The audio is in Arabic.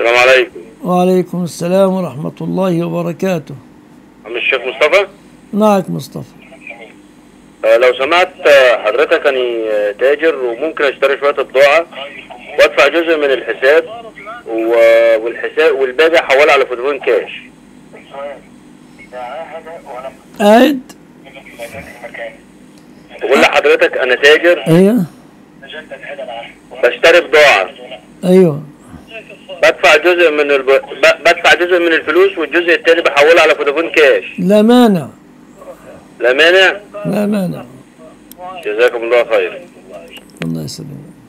السلام عليكم. وعليكم السلام ورحمة الله وبركاته. عم الشيخ مصطفى؟ معك مصطفى. آه، لو سمعت آه، حضرتك أني آه، تاجر وممكن أشتري شوية بضاعة وأدفع جزء من الحساب والحساب والباقي احوله على فودافون كاش. قاعد بقول لحضرتك أنا تاجر أيوه. بشتري بضاعة. أيوه. بدفع جزء من الب... بدفع جزء من الفلوس والجزء التاني بحوله على فودافون كاش. لا مانع. لا مانع؟ لا مانع. جزاكم الله خير. الله يسلمك.